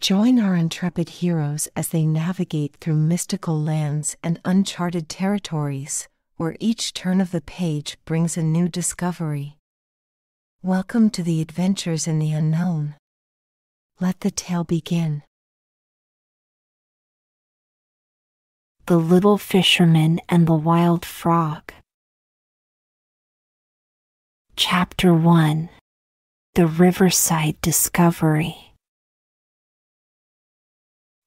Join our intrepid heroes as they navigate through mystical lands and uncharted territories, where each turn of the page brings a new discovery. Welcome to the adventures in the unknown. Let the tale begin. The Little Fisherman and the Wild Frog. Chapter 1 The Riverside Discovery.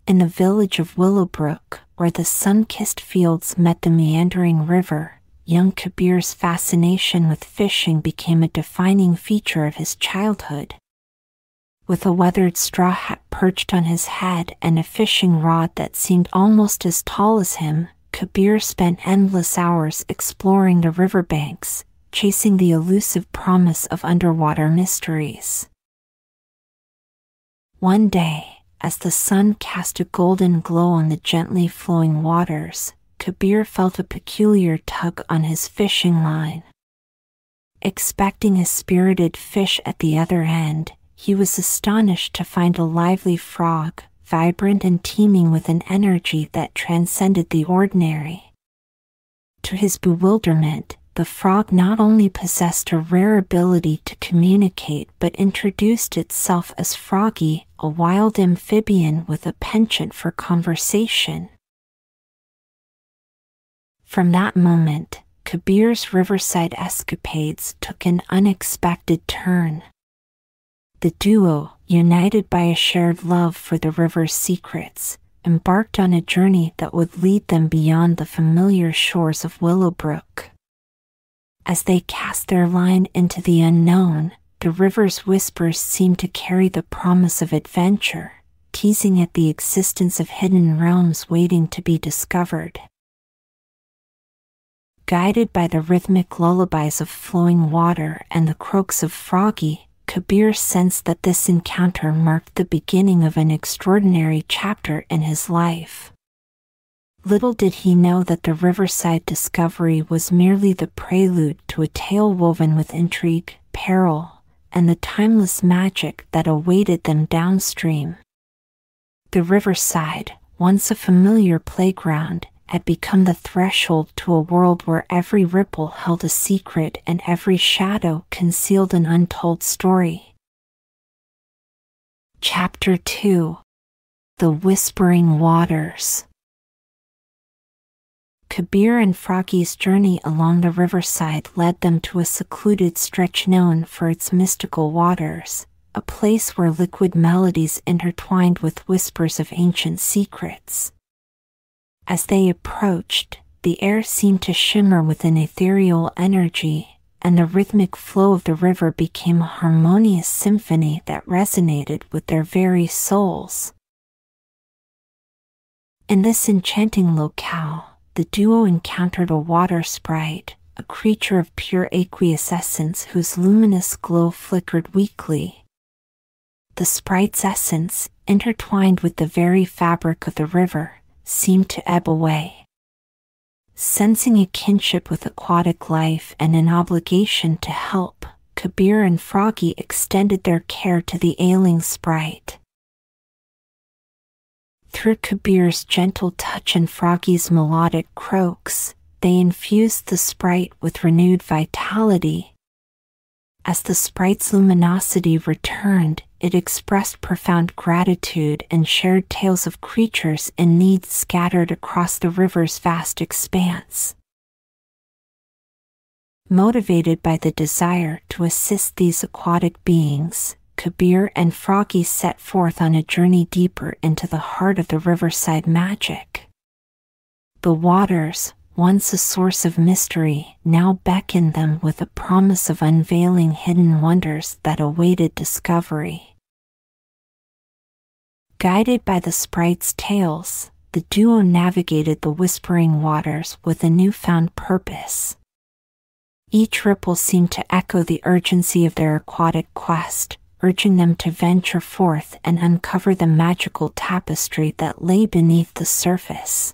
In the village of Willowbrook, where the sun kissed fields met the meandering river, young Kabir's fascination with fishing became a defining feature of his childhood. With a weathered straw hat perched on his head and a fishing rod that seemed almost as tall as him, Kabir spent endless hours exploring the riverbanks, chasing the elusive promise of underwater mysteries. One day, as the sun cast a golden glow on the gently flowing waters, Kabir felt a peculiar tug on his fishing line. Expecting a spirited fish at the other end, he was astonished to find a lively frog, vibrant and teeming with an energy that transcended the ordinary. To his bewilderment, the frog not only possessed a rare ability to communicate but introduced itself as Froggy, a wild amphibian with a penchant for conversation. From that moment, Kabir's riverside escapades took an unexpected turn. The duo, united by a shared love for the river's secrets, embarked on a journey that would lead them beyond the familiar shores of Willowbrook. As they cast their line into the unknown, the river's whispers seemed to carry the promise of adventure, teasing at the existence of hidden realms waiting to be discovered. Guided by the rhythmic lullabies of flowing water and the croaks of Froggy, Kabir sensed that this encounter marked the beginning of an extraordinary chapter in his life. Little did he know that the riverside discovery was merely the prelude to a tale woven with intrigue, peril, and the timeless magic that awaited them downstream. The riverside, once a familiar playground, had become the threshold to a world where every ripple held a secret and every shadow concealed an untold story. Chapter 2 The Whispering Waters Kabir and Froggy's journey along the riverside led them to a secluded stretch known for its mystical waters, a place where liquid melodies intertwined with whispers of ancient secrets. As they approached, the air seemed to shimmer with an ethereal energy, and the rhythmic flow of the river became a harmonious symphony that resonated with their very souls. In this enchanting locale, the duo encountered a water sprite, a creature of pure aqueous essence whose luminous glow flickered weakly. The sprite's essence, intertwined with the very fabric of the river, seemed to ebb away. Sensing a kinship with aquatic life and an obligation to help, Kabir and Froggy extended their care to the ailing sprite. Through Kabir's gentle touch and Froggy's melodic croaks, they infused the sprite with renewed vitality. As the sprite's luminosity returned, it expressed profound gratitude and shared tales of creatures in need scattered across the river's vast expanse. Motivated by the desire to assist these aquatic beings, Kabir and Froggy set forth on a journey deeper into the heart of the riverside magic. The waters, once a source of mystery, now beckoned them with a promise of unveiling hidden wonders that awaited discovery. Guided by the sprite's tales, the duo navigated the whispering waters with a newfound purpose. Each ripple seemed to echo the urgency of their aquatic quest, urging them to venture forth and uncover the magical tapestry that lay beneath the surface.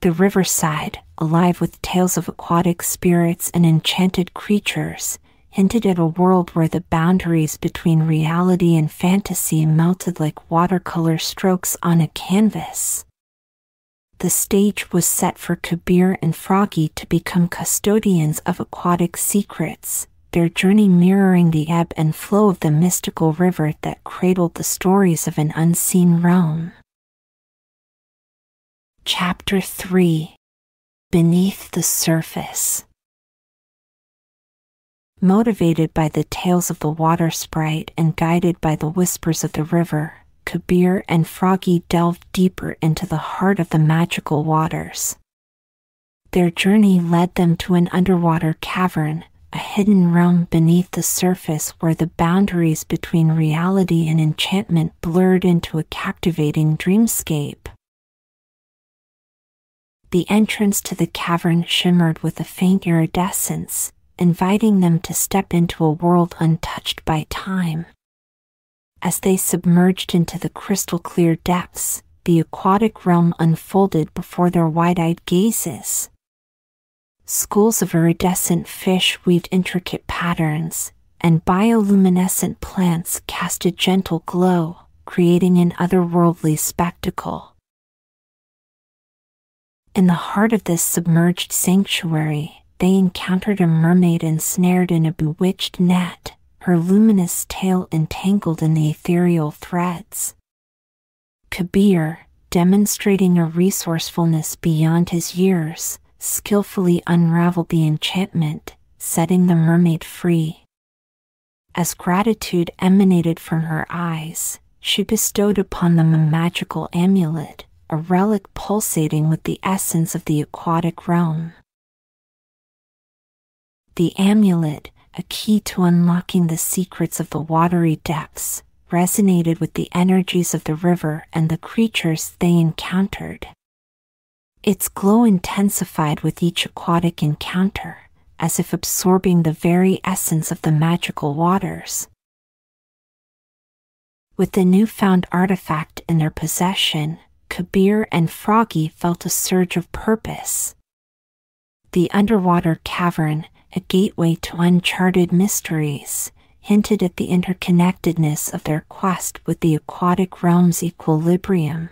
The riverside, alive with tales of aquatic spirits and enchanted creatures, hinted at a world where the boundaries between reality and fantasy melted like watercolor strokes on a canvas. The stage was set for Kabir and Froggy to become custodians of aquatic secrets, their journey mirroring the ebb and flow of the mystical river that cradled the stories of an unseen realm. Chapter 3 Beneath the Surface Motivated by the tales of the water sprite and guided by the whispers of the river, Kabir and Froggy delved deeper into the heart of the magical waters. Their journey led them to an underwater cavern, a hidden realm beneath the surface where the boundaries between reality and enchantment blurred into a captivating dreamscape. The entrance to the cavern shimmered with a faint iridescence, inviting them to step into a world untouched by time. As they submerged into the crystal clear depths, the aquatic realm unfolded before their wide eyed gazes. Schools of iridescent fish weaved intricate patterns, and bioluminescent plants cast a gentle glow, creating an otherworldly spectacle. In the heart of this submerged sanctuary, they encountered a mermaid ensnared in a bewitched net, her luminous tail entangled in the ethereal threads. Kabir, demonstrating a resourcefulness beyond his years, skillfully unraveled the enchantment, setting the mermaid free. As gratitude emanated from her eyes, she bestowed upon them a magical amulet, a relic pulsating with the essence of the aquatic realm. The amulet, a key to unlocking the secrets of the watery depths, resonated with the energies of the river and the creatures they encountered. Its glow intensified with each aquatic encounter, as if absorbing the very essence of the magical waters. With the newfound artifact in their possession, Kabir and Froggy felt a surge of purpose. The underwater cavern, a gateway to uncharted mysteries, hinted at the interconnectedness of their quest with the aquatic realm's equilibrium.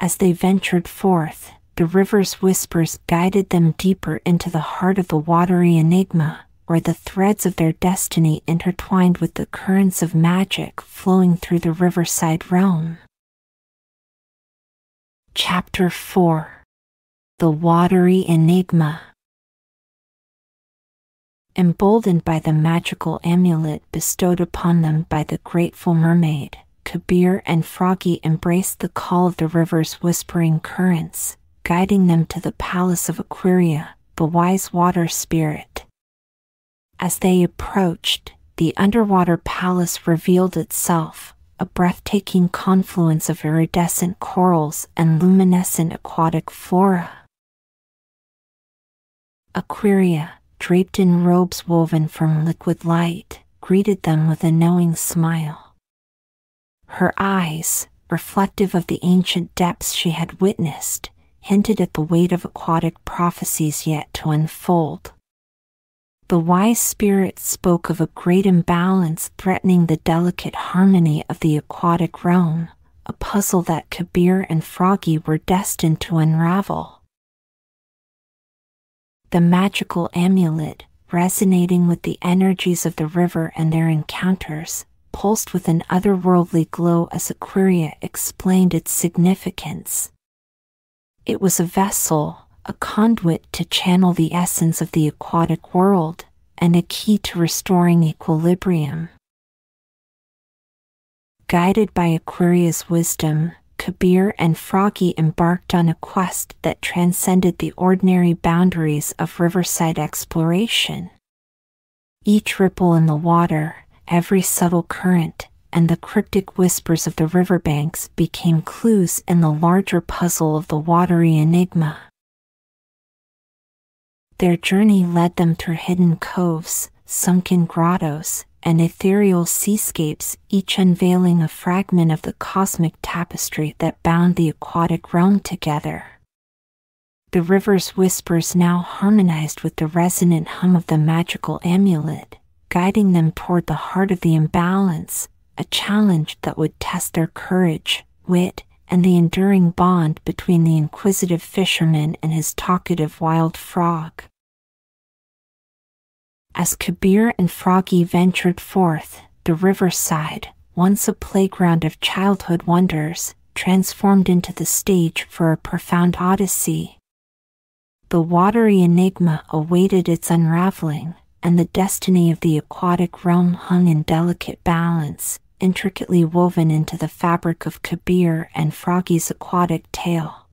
As they ventured forth, the river's whispers guided them deeper into the heart of the watery enigma, where the threads of their destiny intertwined with the currents of magic flowing through the riverside realm. Chapter 4 The Watery Enigma Emboldened by the magical amulet bestowed upon them by the grateful mermaid, Kabir and Froggy embraced the call of the river's whispering currents, guiding them to the palace of Aquaria, the wise water spirit. As they approached, the underwater palace revealed itself, a breathtaking confluence of iridescent corals and luminescent aquatic flora. Aquaria, draped in robes woven from liquid light, greeted them with a knowing smile. Her eyes, reflective of the ancient depths she had witnessed, hinted at the weight of aquatic prophecies yet to unfold. The wise spirit spoke of a great imbalance threatening the delicate harmony of the aquatic realm, a puzzle that Kabir and Froggy were destined to unravel. The magical amulet, resonating with the energies of the river and their encounters, pulsed with an otherworldly glow as Aquaria explained its significance. It was a vessel, a conduit to channel the essence of the aquatic world, and a key to restoring equilibrium. Guided by Aquaria's wisdom, Kabir and Froggy embarked on a quest that transcended the ordinary boundaries of riverside exploration. Each ripple in the water, every subtle current, and the cryptic whispers of the riverbanks became clues in the larger puzzle of the watery enigma. Their journey led them through hidden coves, sunken grottos, and ethereal seascapes, each unveiling a fragment of the cosmic tapestry that bound the aquatic realm together. The river's whispers now harmonized with the resonant hum of the magical amulet, guiding them toward the heart of the imbalance, a challenge that would test their courage, wit, and the enduring bond between the inquisitive fisherman and his talkative wild frog. As Kabir and Froggy ventured forth, the riverside, once a playground of childhood wonders, transformed into the stage for a profound odyssey. The watery enigma awaited its unraveling, and the destiny of the aquatic realm hung in delicate balance, intricately woven into the fabric of Kabir and Froggy's aquatic tale.